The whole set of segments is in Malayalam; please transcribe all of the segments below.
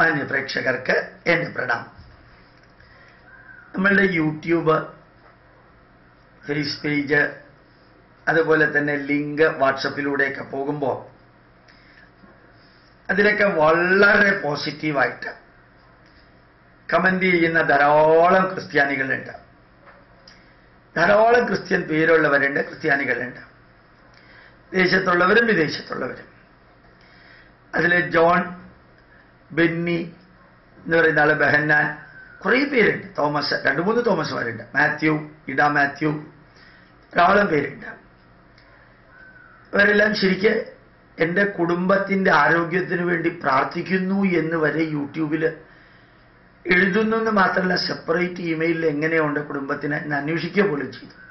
മാന്യ പ്രേക്ഷകർക്ക് എന്റെ പ്രണാം നമ്മളുടെ യൂട്യൂബ് ഫേസ് പേജ് അതുപോലെ തന്നെ ലിങ്ക് വാട്സപ്പിലൂടെയൊക്കെ പോകുമ്പോൾ അതിലൊക്കെ വളരെ പോസിറ്റീവായിട്ട് കമന്റ് ചെയ്യുന്ന ധാരാളം ക്രിസ്ത്യാനികളുണ്ട്. ധാരാളം ക്രിസ്ത്യൻ പേരുള്ളവരുണ്ട് ക്രിസ്ത്യാനികളുണ്ട്. ദേശത്തുള്ളവരും വിദേശത്തുള്ളവരും. അതിൽ ജോൺ ബെന്നി എന്ന് പറയുന്ന ആൾ ബെഹന്നാൻ. കുറേ പേരുണ്ട്. തോമസ് രണ്ട് മൂന്ന് തോമസ്മാരുണ്ട് മാത്യു ഇടാ മാത്യു. ധാരാളം പേരുണ്ട്. ഇവരെല്ലാം ശരിക്ക് എന്റെ കുടുംബത്തിന്റെ ആരോഗ്യത്തിന് വേണ്ടി പ്രാർത്ഥിക്കുന്നു എന്ന് വരെ യൂട്യൂബിൽ എഴുതുന്നു എന്ന് മാത്രമല്ല സെപ്പറേറ്റ് ഇമെയിലിൽ എങ്ങനെയുണ്ട് കുടുംബത്തിന് എന്ന് അന്വേഷിക്കുക പോലും ചെയ്തു.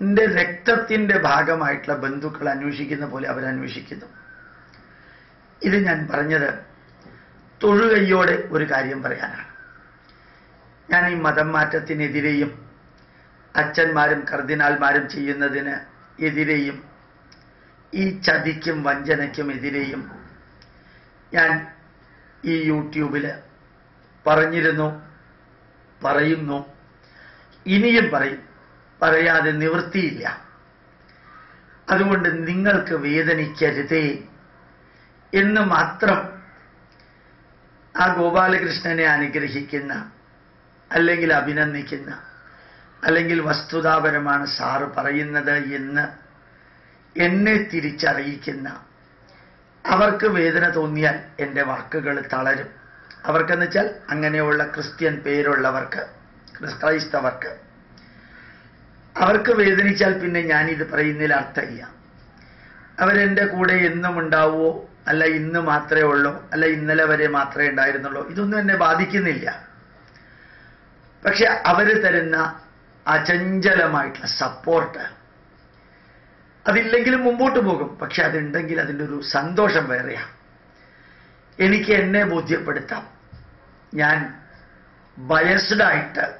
എന്റെ രക്തത്തിന്റെ ഭാഗമായിട്ടുള്ള ബന്ധുക്കൾ അന്വേഷിക്കുന്ന പോലെ അവരന്വേഷിക്കുന്നു. ഇത് ഞാൻ പറഞ്ഞത് തൊഴുകയ്യോടെ ഒരു കാര്യം പറയാനാണ്. ഞാൻ ഈ മതം മാറ്റത്തിനെതിരെയും അച്ഛന്മാരും കർദിനാൾമാരും ചെയ്യുന്നതിന് എതിരെയും ഈ ചതിക്കും വഞ്ചനയ്ക്കും എതിരെയും ഞാൻ ഈ യൂട്യൂബിൽ പറഞ്ഞിരുന്നു പറയുന്നു ഇനിയും പറയും. പറയാതെ നിവൃത്തിയില്ല. അതുകൊണ്ട് നിങ്ങൾക്ക് വേദനിക്കരുതേ എന്ന് മാത്രം ആ ഗോപാലകൃഷ്ണനെ അനുഗ്രഹിക്കുന്ന അല്ലെങ്കിൽ അഭിനന്ദിക്കുന്ന അല്ലെങ്കിൽ വസ്തുതാപരമാണ് സാറ് പറയുന്നത് എന്ന് എന്നെ തിരിച്ചറിയിക്കുന്ന അവർക്ക് വേദന തോന്നിയാൽ എന്റെ വാക്കുകൾ തളരും. അവർക്കെന്ന് വെച്ചാൽ അങ്ങനെയുള്ള ക്രിസ്ത്യൻ പേരുള്ളവർക്ക് ക്രൈസ്തവർക്ക് അവർക്ക് വേദനിച്ചാൽ പിന്നെ ഞാനിത് പറയുന്നതിൽ അർത്ഥമില്ല. അവരെന്റെ കൂടെ എന്നും ഉണ്ടാവുമോ? അല്ല ഇന്ന് മാത്രമേ ഉള്ളൂ അല്ല ഇന്നലെ വരെ മാത്രമേ ഉണ്ടായിരുന്നുള്ളൂ. ഇതൊന്നും എന്നെ ബാധിക്കുന്നില്ല. പക്ഷെ അവർ തരുന്ന അചഞ്ചലമായിട്ടുള്ള സപ്പോർട്ട് അതില്ലെങ്കിലും മുമ്പോട്ട് പോകും. പക്ഷെ അതുണ്ടെങ്കിൽ അതിന്റെ ഒരു സന്തോഷം വേറെയാണ് എനിക്ക് എന്നെ ബോധ്യപ്പെടുത്താം. ഞാൻ ബയസ്ഡായിട്ട്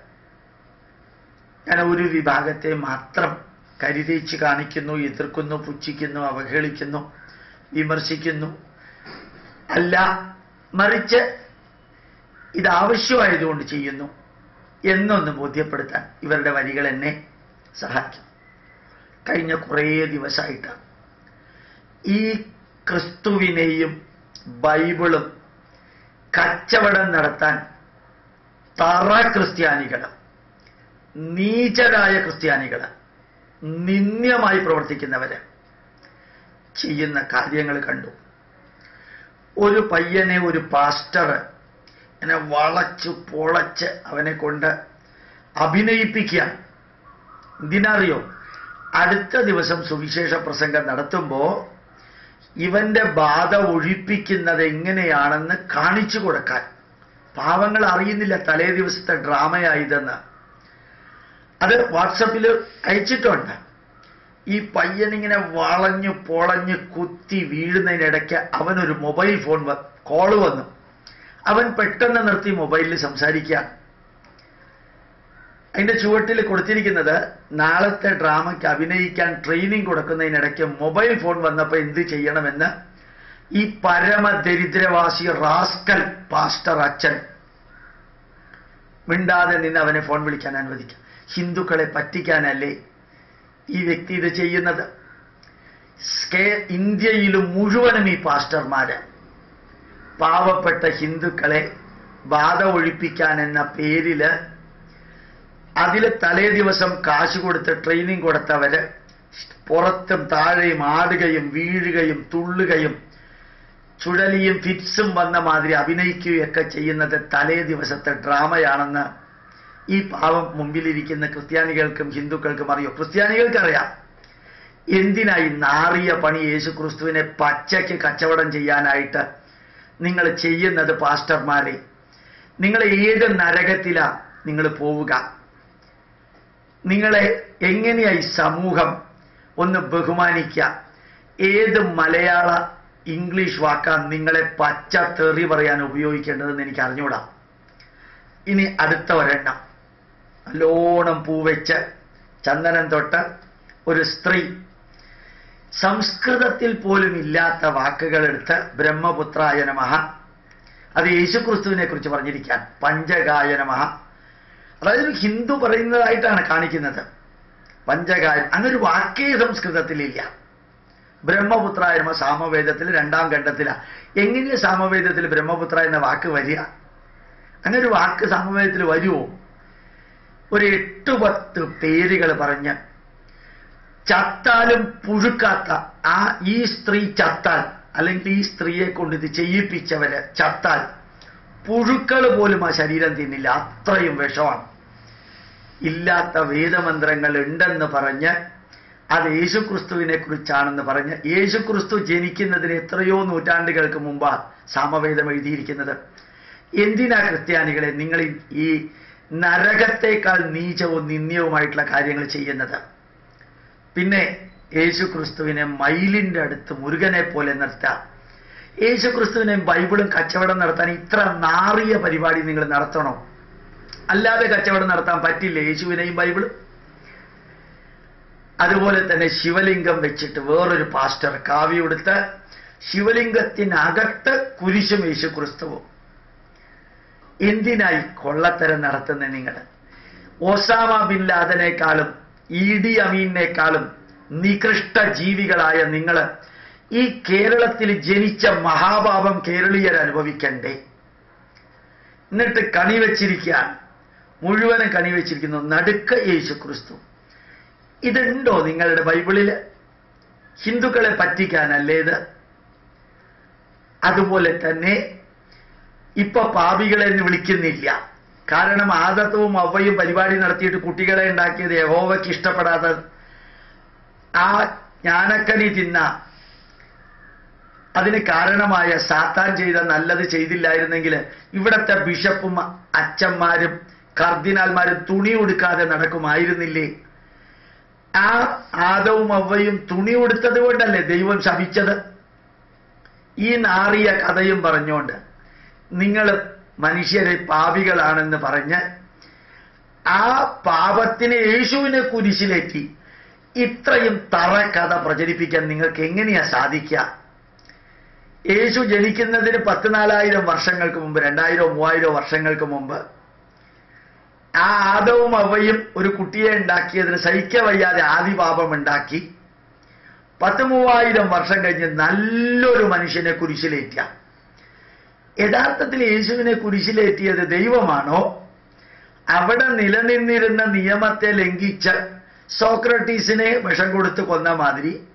ഞാൻ ഒരു വിഭാഗത്തെ മാത്രം കരുതിച്ച് കാണിക്കുന്നു എതിർക്കുന്നു പുച്ഛിക്കുന്നു അവഹേളിക്കുന്നു. വിമർശിക്കുന്നു. അല്ല മറിച്ച് ഇത് ആവശ്യമായതുകൊണ്ട് ചെയ്യുന്നു എന്നൊന്ന് ബോധ്യപ്പെടുത്താൻ ഇവരുടെ വരികൾ എന്നെ സഹായിക്കും. കഴിഞ്ഞ കുറേ ദിവസമായിട്ട് ഈ ക്രിസ്തുവിനെയും ബൈബിളും കച്ചവടം നടത്താൻ തറ ക്രിസ്ത്യാനികൾ നീചരായ ക്രിസ്ത്യാനികൾ നിന്ദ്യമായി പ്രവർത്തിക്കുന്നവര് ചെയ്യുന്ന കാര്യങ്ങൾ കണ്ടു. ഒരു പയ്യനെ ഒരു പാസ്റ്റർ എന്നെ വളച്ച് പൊളച്ച് അവനെ കൊണ്ട് അഭിനയിപ്പിക്കുക എന്തിനറിയോ? അടുത്ത ദിവസം സുവിശേഷ പ്രസംഗം നടത്തുമ്പോൾ ഇവന്റെ ബാധ ഒഴിപ്പിക്കുന്നത് എങ്ങനെയാണെന്ന് കാണിച്ചു കൊടുക്കാൻ. പാവങ്ങൾ അറിയുന്നില്ല തലേ ദിവസത്തെ ഡ്രാമയായതെന്ന് അത് വാട്സപ്പിൽ അയച്ചിട്ടുണ്ട്. ഈ പയ്യനിങ്ങനെ വളഞ്ഞു പൊളഞ്ഞ് കുത്തി വീഴുന്നതിനിടയ്ക്ക് അവനൊരു മൊബൈൽ ഫോൺ കോൾ വന്നു. അവൻ പെട്ടെന്ന് നിർത്തി മൊബൈലിൽ സംസാരിക്കുക. അതിന്റെ ചുവട്ടിൽ കൊടുത്തിരിക്കുന്നത് നാളത്തെ ഡ്രാമയ്ക്ക് അഭിനയിക്കാൻ ട്രെയിനിങ് കൊടുക്കുന്നതിനിടയ്ക്ക് മൊബൈൽ ഫോൺ വന്നപ്പോൾ എന്ത് ചെയ്യണമെന്ന് ഈ പരമദരിദ്രവാസി റാസ്കൽ പാസ്റ്റർ അച്ഛൻ. മിണ്ടാതെ നിന്ന് അവനെ ഫോൺ വിളിക്കാൻ അനുവദിക്കും ഹിന്ദുക്കളെ പറ്റിക്കാനല്ലേ ഈ വ്യക്തി ഇത് ചെയ്യുന്നത്. ഇന്ത്യയിലും മുഴുവനും ഈ പാസ്റ്റർമാര് പാവപ്പെട്ട ഹിന്ദുക്കളെ ബാധ ഒഴിപ്പിക്കാൻ എന്ന പേരിൽ അതിൽ തലേ ദിവസം കാശ് കൊടുത്ത് ട്രെയിനിങ് കൊടുത്തവര് പുറത്തും താഴെയും ആടുകയും വീഴുകയും തുള്ളുകയും ചുഴലിയും ഫിറ്റ്സും വന്ന മാതിരി അഭിനയിക്കുകയൊക്കെ ചെയ്യുന്നത് തലേ ദിവസത്തെ ഡ്രാമയാണെന്ന് ഈ പാവം മുമ്പിലിരിക്കുന്ന ക്രിസ്ത്യാനികൾക്കും ഹിന്ദുക്കൾക്കും അറിയോ? ക്രിസ്ത്യാനികൾക്കറിയാം. എന്തിനായി നാറിയ പണി യേശു ക്രിസ്തുവിനെ പച്ചയ്ക്ക് കച്ചവടം ചെയ്യാനായിട്ട് നിങ്ങൾ ചെയ്യുന്നത് പാസ്റ്റർമാരെ? നിങ്ങൾ ഏത് നരകത്തിലാ നിങ്ങൾ പോവുക? നിങ്ങളെ എങ്ങനെയായി സമൂഹം ഒന്ന് ബഹുമാനിക്കുക? ഏത് മലയാള ഇംഗ്ലീഷ് വാക്കാ നിങ്ങളെ പച്ച തെറി പറയാൻ ഉപയോഗിക്കേണ്ടതെന്ന് എനിക്ക് അറിഞ്ഞൂടാ. ഇനി അടുത്ത ഒരെണ്ണം. നല്ലോണം പൂവെച്ച് ചന്ദനം തൊട്ട ഒരു സ്ത്രീ സംസ്കൃതത്തിൽ പോലും ഇല്ലാത്ത വാക്കുകളെടുത്ത് ബ്രഹ്മപുത്രായനമഹ ബ്രഹ്മപുത്രായ നമഃ അത് യേശുക്രിസ്തുവിനെ കുറിച്ച് പറഞ്ഞിരിക്കാൻ. പഞ്ചകായ അതായത് ഹിന്ദു പറയുന്നതായിട്ടാണ് കാണിക്കുന്നത്. പഞ്ചകായം. അങ്ങനൊരു വാക്കേ സംസ്കൃതത്തിലില്ല. ബ്രഹ്മപുത്ര എന്ന സാമവേദത്തിൽ രണ്ടാം ഖണ്ഡത്തിലാണ് എങ്ങനെ സാമവേദത്തിൽ ബ്രഹ്മപുത്ര എന്ന വാക്ക് വരിക? അങ്ങനൊരു വാക്ക് സാമവേദത്തിൽ വരുമോ ഒരു എട്ട് പത്ത് പേരുകൾ പറഞ്ഞ് ചത്താലും പുഴുക്കാത്ത ആ ഈ സ്ത്രീ ചത്താൽ അല്ലെങ്കിൽ ഈ സ്ത്രീയെ കൊണ്ട് ഇത് ചെയ്യിപ്പിച്ചവര് ചത്താൽ പുഴുക്കൾ പോലും ആ ശരീരം തിന്നില്ല. അത്രയും വിഷമാണ്. ഇല്ലാത്ത വേദമന്ത്രങ്ങൾ ഉണ്ടെന്ന് പറഞ്ഞ് അത് യേശുക്രിസ്തുവിനെ കുറിച്ചാണെന്ന് പറഞ്ഞ് യേശുക്രിസ്തു ജനിക്കുന്നതിന് എത്രയോ നൂറ്റാണ്ടുകൾക്ക് മുമ്പാണ് സാമവേദം എഴുതിയിരിക്കുന്നത്. എന്തിനാ ക്രിസ്ത്യാനികളെ നിങ്ങൾ ഈ നരകത്തേക്കാൾ നീചവും നിന്ദ്യവുമായിട്ടുള്ള കാര്യങ്ങൾ ചെയ്യുന്നത്. പിന്നെ യേശു ക്രിസ്തുവിനെ മയിലിന്റെ അടുത്ത് മുരുകനെ പോലെ നിർത്താം. യേശുക്രിസ്തുവിനെയും ബൈബിളും കച്ചവടം നടത്താൻ ഇത്ര നാറിയ പരിപാടി നിങ്ങൾ നടത്തണോ. അല്ലാതെ കച്ചവടം നടത്താൻ പറ്റില്ല യേശുവിനെയും ബൈബിളും. അതുപോലെ തന്നെ ശിവലിംഗം വെച്ചിട്ട് വേറൊരു പാസ്റ്റർ കാവി കൊടുത്ത് ശിവലിംഗത്തിനകത്ത് കുരിശും യേശുക്രിസ്തുവും. എന്തിനായി കൊള്ളത്തരം നടത്തുന്ന നിങ്ങൾ? ഓസാമ ബിൻ ലാദനേക്കാളും ഇ ഡി അമീനേക്കാളും നികൃഷ്ട ജീവികളായ നിങ്ങൾ ഈ കേരളത്തിൽ ജനിച്ച മഹാഭാവം കേരളീയർ അനുഭവിക്കണ്ടേ? എന്നിട്ട് കണി വെച്ചിരിക്കുകയാണ് മുഴുവനും കണി വെച്ചിരിക്കുന്നു. നടുക്ക യേശു ക്രിസ്തു ഇതുണ്ടോ നിങ്ങളുടെ ബൈബിളിൽ? ഹിന്ദുക്കളെ പറ്റിക്കാനല്ലേ ഇത്? അതുപോലെ തന്നെ ഇപ്പൊ പാപികളെ എന്ന് വിളിക്കുന്നില്ല. കാരണം ആദത്തവും അവയും പരിപാടി നടത്തിയിട്ട് കുട്ടികളെ ഉണ്ടാക്കിയത് യഹോവയ്ക്ക് ഇഷ്ടപ്പെടാത്ത ആ ജ്ഞാനക്കനി തിന്ന. അതിന് കാരണമായ സാത്താൻ ചെയ്ത നല്ലത് ചെയ്തില്ലായിരുന്നെങ്കിൽ ഇവിടത്തെ ബിഷപ്പും അച്ഛന്മാരും കർദിനാൽമാരും തുണി ഉടുക്കാതെ നടക്കുമായിരുന്നില്ലേ? ആ ആദവും അവയും തുണി ഉടുത്തത് കൊണ്ടല്ലേ ദൈവം ശപിച്ചത്? ഈ നാറിയ കഥയും പറഞ്ഞുകൊണ്ട് നിങ്ങൾ മനുഷ്യരെ പാപികളാണെന്ന് പറഞ്ഞ് ആ പാപത്തിനെ യേശുവിനെ കുരിശിലേറ്റി ഇത്രയും തറ കഥ പ്രചരിപ്പിക്കാൻ നിങ്ങൾക്ക് എങ്ങനെയാ സാധിക്കുക? യേശു ജനിക്കുന്നതിന് പത്ത് നാലായിരം വർഷങ്ങൾക്ക് മുമ്പ് രണ്ടായിരോ മൂവായിരോ വർഷങ്ങൾക്ക് മുമ്പ് ആ ആദവും അവയും ഒരു കുട്ടിയെ ഉണ്ടാക്കിയതിന് സഹിക്ക വയ്യാതെ ആദിപാപം ഉണ്ടാക്കി പത്ത് മൂവായിരം വർഷം കഴിഞ്ഞ് നല്ലൊരു മനുഷ്യനെ കുരിശിലേറ്റ യഥാർത്ഥത്തിൽ യേശുവിനെ കുരിശിലേറ്റിയത് ദൈവമാണോ? അവിടെ നിലനിന്നിരുന്ന നിയമത്തെ ലംഘിച്ച സോക്രട്ടീസിനെ വിഷം കൊടുത്ത് കൊന്ന മാതിരി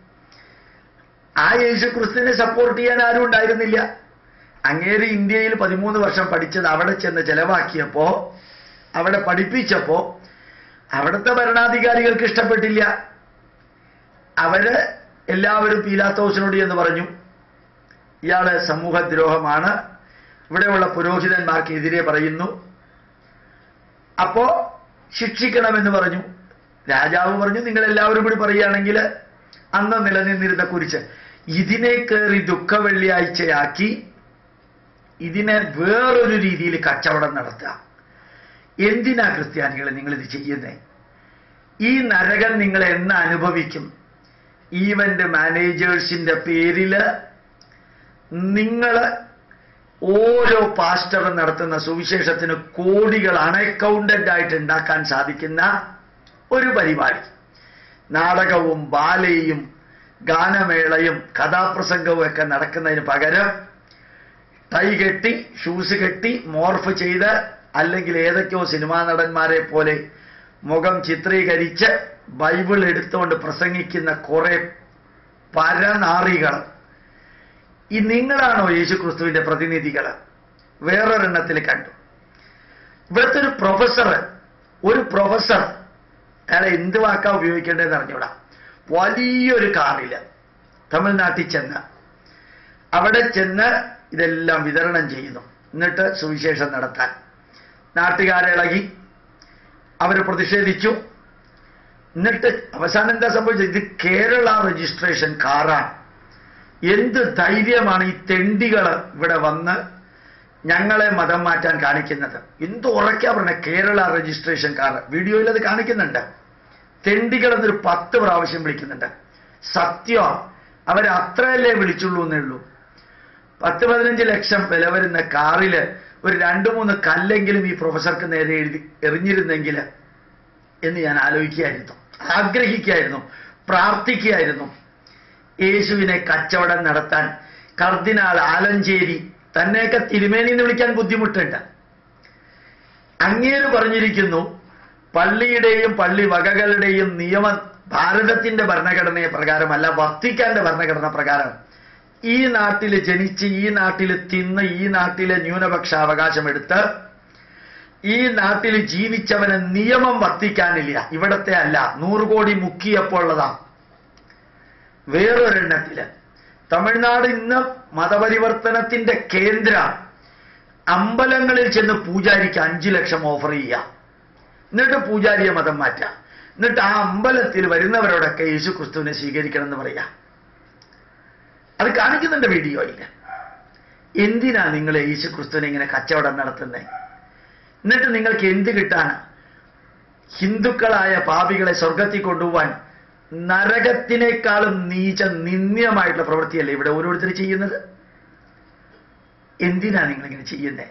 ആ യേശു ക്രിസ്തുവിനെ സപ്പോർട്ട് ചെയ്യാൻ ആരും ഉണ്ടായിരുന്നില്ല. അങ്ങേര് ഇന്ത്യയിൽ പതിമൂന്ന് വർഷം പഠിച്ചത് അവിടെ ചെന്ന് ചെലവാക്കിയപ്പോ അവിടെ പഠിപ്പിച്ചപ്പോ അവിടുത്തെ ഭരണാധികാരികൾക്ക് ഇഷ്ടപ്പെട്ടില്ല. അവർ എല്ലാവരും പീലാത്തോസിനോട് എന്ന് പറഞ്ഞു ഇയാൾ സമൂഹദ്രോഹമാണ് ഇവിടെയുള്ള പുരോഹിതന്മാർക്ക് എതിരെ പറയുന്നു. അപ്പോ ശിക്ഷിക്കണമെന്ന് പറഞ്ഞു. രാജാവ് പറഞ്ഞു നിങ്ങൾ എല്ലാവരും കൂടി പറയുകയാണെങ്കിൽ അന്ന് നിലനിന്നിരുന്ന കുരിച്ച് ഇതിനെ കയറി ദുഃഖവെള്ളിയാഴ്ചയാക്കി ഇതിനെ വേറൊരു രീതിയിൽ കച്ചവടം നടത്തുക. എന്തിനാ ക്രിസ്ത്യാനികളെ നിങ്ങൾ ഇത് ചെയ്യുന്നേ? ഈ നരകം നിങ്ങൾ എന്ന് അനുഭവിക്കും. ഈവന്റ് മാനേജേഴ്സിന്റെ പേരിൽ നിങ്ങൾ ഓരോ പാസ്റ്ററും നടത്തുന്ന സുവിശേഷത്തിന് കോടികൾ അണക്കൗണ്ടഡ് ആയിട്ട് ഉണ്ടാക്കാൻ സാധിക്കുന്ന ഒരു പരിപാടി. നാടകവും ബാലയും ഗാനമേളയും കഥാപ്രസംഗവും ഒക്കെ നടക്കുന്നതിന് പകരം ടൈ കെട്ടി ഷൂസ് കെട്ടി മോർഫ് ചെയ്ത് അല്ലെങ്കിൽ ഏതൊക്കെയോ സിനിമാ നടന്മാരെ പോലെ മുഖം ചിത്രീകരിച്ച് ബൈബിൾ എടുത്തുകൊണ്ട് പ്രസംഗിക്കുന്ന കുറെ പരനാറികൾ ഈ നിങ്ങളാണോ യേശു ക്രിസ്തുവിന്റെ പ്രതിനിധികൾ? വേറൊരെണ്ണത്തിൽ കണ്ടു. ഇവിടുത്തെ ഒരു പ്രൊഫസർ ഒരു പ്രൊഫസർ അയാളെ എന്ത് വാക്കാ ഉപയോഗിക്കേണ്ടതെന്ന് അറിഞ്ഞൂടാ. വലിയൊരു കാറിൽ തമിഴ്നാട്ടിൽ ചെന്ന് അവിടെ ചെന്ന് ഇതെല്ലാം വിതരണം ചെയ്യുന്നു. എന്നിട്ട് സുവിശേഷം നടത്താൻ. നാട്ടുകാരെ ഇളകി. അവർ പ്രതിഷേധിച്ചു. എന്നിട്ട് അവസാനം എന്താ സംഭവിച്ചത്? ഇത് കേരള രജിസ്ട്രേഷൻ കാറാണ് എന്ത് ധൈര്യമാണ് ഈ തെണ്ടികൾ ഇവിടെ വന്ന് ഞങ്ങളെ മതം മാറ്റാൻ കാണിക്കുന്നത്? എന്ത് ഉറക്കാ പറഞ്ഞ? കേരള രജിസ്ട്രേഷൻ കാർഡ് വീഡിയോയിൽ അത് കാണിക്കുന്നുണ്ട്. തെണ്ടികൾ എന്നൊരു പത്ത് പ്രാവശ്യം വിളിക്കുന്നുണ്ട്. സത്യം. അത്രയല്ലേ വിളിച്ചുള്ളൂ എന്നേ ഉള്ളൂ. പത്ത് പതിനഞ്ച് ലക്ഷം വില വരുന്ന കാറിൽ ഒരു രണ്ട് മൂന്ന് കല്ലെങ്കിലും ഈ പ്രൊഫസർക്ക് നേരെ എഴുതി എറിഞ്ഞിരുന്നെങ്കിൽ എന്ന് ഞാൻ ആലോചിക്കുകയായിരുന്നു. ആഗ്രഹിക്കുകയായിരുന്നു. പ്രാർത്ഥിക്കുകയായിരുന്നു. യേശുവിനെ കച്ചവടം നടത്താൻ കർദിനാൾ ആലഞ്ചേരി തന്നെയൊക്കെ തിരുമേനി എന്ന് വിളിക്കാൻ ബുദ്ധിമുട്ടുണ്ട്. അങ്ങേര് പറഞ്ഞിരിക്കുന്നു പള്ളിയുടെയും പള്ളി വകകളുടെയും നിയമം ഭാരതത്തിന്റെ ഭരണഘടനയെ പ്രകാരമല്ല വർത്തിക്കാന്റെ ഭരണഘടന പ്രകാരം. ഈ നാട്ടിൽ ജനിച്ച് ഈ നാട്ടിൽ തിന്ന് ഈ നാട്ടിലെ ന്യൂനപക്ഷ അവകാശം എടുത്ത് ഈ നാട്ടിൽ ജീവിച്ചവന് നിയമം വർത്തിക്കാനില്ല. ഇവിടത്തെ അല്ല നൂറ് കോടി മുക്കിയപ്പോൾ ഉള്ളതാ. വേറൊരെണ്ണത്തിൽ. തമിഴ്നാട് ഇന്ന് മതപരിവർത്തനത്തിന്റെ കേന്ദ്ര അമ്പലങ്ങളിൽ ചെന്ന് പൂജാരിക്ക് അഞ്ചു ലക്ഷം ഓഫർ ചെയ്യാം. എന്നിട്ട് പൂജാരിയെ മതം മാറ്റാം. എന്നിട്ട് ആ അമ്പലത്തിൽ വരുന്നവരോടൊക്കെ യേശു ക്രിസ്തുവിനെ സ്വീകരിക്കണം എന്ന് പറയാം. അത് കാണിക്കുന്നുണ്ട് വീഡിയോയിൽ എന്തിനാ നിങ്ങൾ യേശു ക്രിസ്തുവിനെ ഇങ്ങനെ കച്ചവടം നടത്തുന്നത് എന്നിട്ട് നിങ്ങൾക്ക് എന്ത് കിട്ടാനാ? ഹിന്ദുക്കളായ പാപികളെ സ്വർഗത്തിൽ കൊണ്ടുപോവാൻ നരകത്തിനേക്കാളും നീച്ച നിന്ദ്യമായിട്ടുള്ള പ്രവൃത്തിയല്ലേ ഇവിടെ ഓരോരുത്തർ ചെയ്യുന്നത്? എന്തിനാ നിങ്ങളിങ്ങനെ ചെയ്യുന്നത്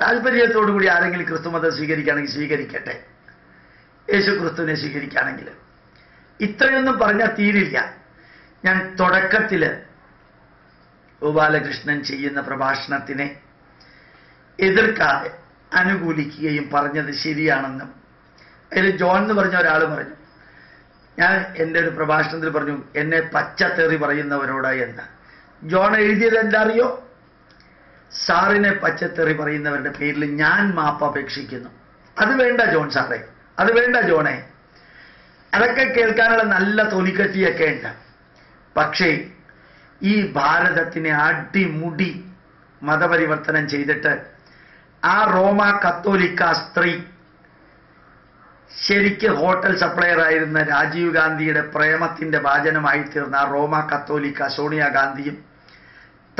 താല്പര്യത്തോടു കൂടി ആരെങ്കിലും ക്രിസ്തുമതം സ്വീകരിക്കുകയാണെങ്കിൽ സ്വീകരിക്കട്ടെ. യേശു ക്രിസ്തുവിനെ സ്വീകരിക്കുകയാണെങ്കിൽ. ഇത്രയൊന്നും പറഞ്ഞാൽ തീരില്ല. ഞാൻ തുടക്കത്തിൽ ഗോപാലകൃഷ്ണൻ ചെയ്യുന്ന പ്രഭാഷണത്തിനെ എതിർക്കാതെ അനുകൂലിക്കുകയും പറഞ്ഞത് ശരിയാണെന്നും അതിൽ ജോൺ എന്ന് പറഞ്ഞ ഒരാൾ പറഞ്ഞു. ഞാൻ എന്റെ ഒരു പ്രഭാഷണത്തിൽ പറഞ്ഞു എന്നെ പച്ചത്തെറി പറയുന്നവരോട് എന്ന് ജോൺ എഴുതിയത് എന്താ അറിയോ? സാറിനെ പച്ചത്തെറി പറയുന്നവരുടെ പേരിൽ ഞാൻ മാപ്പ് അപേക്ഷിക്കുന്നു. അത് വേണ്ട ജോൺ സാറേ അത് വേണ്ട ജോണേ. അതൊക്കെ കേൾക്കാനുള്ള നല്ല തൊലിക്കട്ടിയൊക്കെ ഉണ്ട്. പക്ഷേ ഈ ഭാരതത്തിനെ അടിമുടി മതപരിവർത്തനം ചെയ്തിട്ട് ആ റോമ കത്തോലിക്ക സ്ത്രീ ശരിക്ക് ഹോട്ടൽ സപ്ലയർ ആയിരുന്ന രാജീവ് ഗാന്ധിയുടെ പ്രേമത്തിന്റെ വാചനമായി തീർന്ന റോമ കത്തോലിക്ക സോണിയാഗാന്ധിയും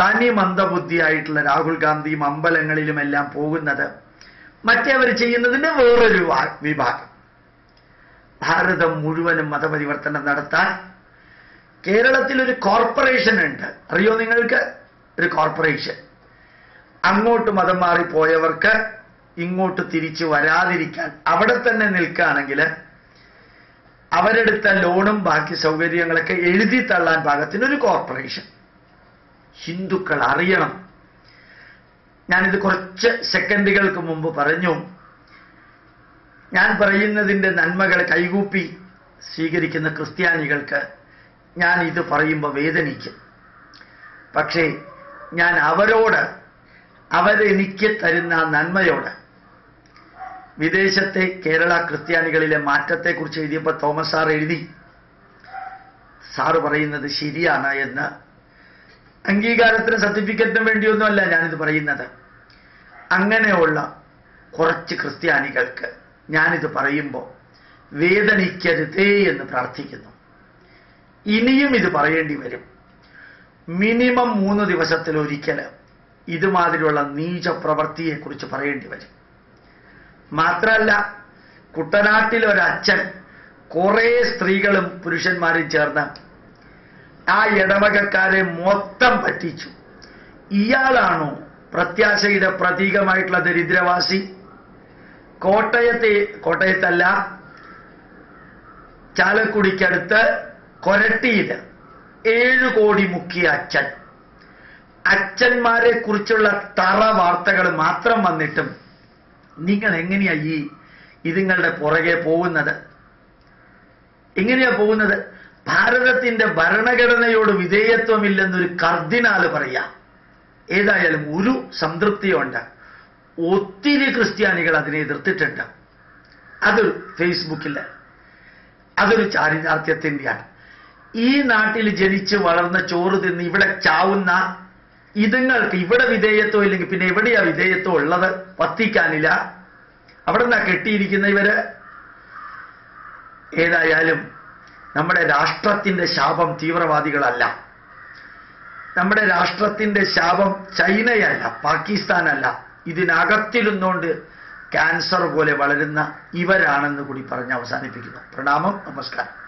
തനി മന്ദബുദ്ധിയായിട്ടുള്ള രാഹുൽ ഗാന്ധിയും അമ്പലങ്ങളിലുമെല്ലാം പോകുന്നത് മറ്റേവർ ചെയ്യുന്നതിന്റെ വേറൊരു വിഭാഗം. ഭാരതം മുഴുവനും മതപരിവർത്തനം നടത്താൻ കേരളത്തിൽ ഒരു കോർപ്പറേഷൻ ഉണ്ട്. അറിയോ നിങ്ങൾക്ക്? ഒരു കോർപ്പറേഷൻ. അങ്ങോട്ട് മതം മാറിപ്പോയവർക്ക് ഇങ്ങോട്ട് തിരിച്ചു വരാതിരിക്കാൻ അവിടെ തന്നെ നിൽക്കുകയാണെങ്കിൽ അവരെടുത്ത ലോണും ബാക്കി സൗകര്യങ്ങളൊക്കെ എഴുതി തള്ളാൻ പാകത്തിന് ഒരു കോർപ്പറേഷൻ ഹിന്ദുക്കൾ അറിയണം. ഞാനിത് കുറച്ച് സെക്കൻഡുകൾക്ക് മുമ്പ് പറഞ്ഞു. ഞാൻ പറയുന്നതിന്റെ നന്മകൾ കൈകൂപ്പി സ്വീകരിക്കുന്ന ക്രിസ്ത്യാനികൾക്ക് ഞാൻ ഇത് പറയുമ്പോൾ വേദനിക്കും. പക്ഷേ ഞാൻ അവരോട് അവരെനിക്ക് തരുന്ന നന്മയോട് വിദേശത്തെ കേരള ക്രിസ്ത്യാനികളിലെ മാറ്റത്തെക്കുറിച്ച് എഴുതിയപ്പോൾ തോമസ് സാർ എഴുതി. സാറ് പറയുന്നത് ശരിയാണ് എന്ന്. അംഗീകാരത്തിന് സർട്ടിഫിക്കറ്റിനും വേണ്ടിയൊന്നുമല്ല ഞാനിത് പറയുന്നത്. അങ്ങനെയുള്ള കുറച്ച് ക്രിസ്ത്യാനികൾക്ക് ഞാനിത് പറയുമ്പോൾ വേദനിക്കരുതേ എന്ന് പ്രാർത്ഥിക്കുന്നു. ഇനിയും ഇത് പറയേണ്ടി വരും. മിനിമം മൂന്ന് ദിവസത്തിലൊരിക്കൽ ഇതുമാതിരിയുള്ള നീച പ്രവൃത്തിയെക്കുറിച്ച് പറയേണ്ടി വരും. മാത്രമല്ല കുട്ടനാട്ടിൽ ഒരച്ഛൻ കുറേ സ്ത്രീകളും പുരുഷന്മാരും ചേർന്ന് ആ ഇടവകക്കാരെ മൊത്തം പറ്റിച്ചു. ഇയാളാണോ പ്രത്യാശയുടെ പ്രതീകമായിട്ടുള്ള ദരിദ്രവാസി? കോട്ടയത്തെ കോട്ടയത്തല്ല ചാലക്കുടിക്കടുത്ത് കൊരട്ടിയിൽ ഏഴ് കോടി മുക്കിയ അച്ഛൻ. അച്ഛന്മാരെ കുറിച്ചുള്ള തറ വാർത്തകൾ മാത്രം വന്നിട്ടും നിങ്ങൾ എങ്ങനെയാ ഈ ഇതുങ്ങളുടെ പുറകെ പോകുന്നത്? എങ്ങനെയാ പോകുന്നത്? ഭാരതത്തിന്റെ ഭരണഘടനയോട് വിധേയത്വമില്ലെന്നൊരു കർദിനാല് പറയാം. ഏതായാലും ഒരു സംതൃപ്തിയുണ്ട്. ഒത്തിരി ക്രിസ്ത്യാനികൾ അതിനെ എതിർത്തിട്ടുണ്ട്. അത് ഫേസ്ബുക്കിൽ അതൊരു ചാരിതാർത്ഥ്യത്തിന്റെയാണ് ഈ നാട്ടിൽ ജനിച്ച് വളർന്ന ചോറ് തിന്ന് ഇവിടെ ചാവുന്ന ഇതുങ്ങൾക്ക് ഇവിടെ വിധേയത്വം ഇല്ലെങ്കിൽ പിന്നെ എവിടെയാ വിധേയത്വം ഉള്ളത്? വത്തിക്കാനില്ല അവിടെ നിന്നാ കെട്ടിയിരിക്കുന്ന ഇവർ? ഏതായാലും നമ്മുടെ രാഷ്ട്രത്തിന്റെ ശാപം തീവ്രവാദികളല്ല. നമ്മുടെ രാഷ്ട്രത്തിന്റെ ശാപം ചൈനയല്ല പാകിസ്ഥാനല്ല. ഇതിനകത്തിരുന്നുകൊണ്ട് ക്യാൻസർ പോലെ വളരുന്ന ഇവരാണെന്ന് കൂടി പറഞ്ഞ് അവസാനിപ്പിക്കുന്നു. പ്രണാമം നമസ്കാരം.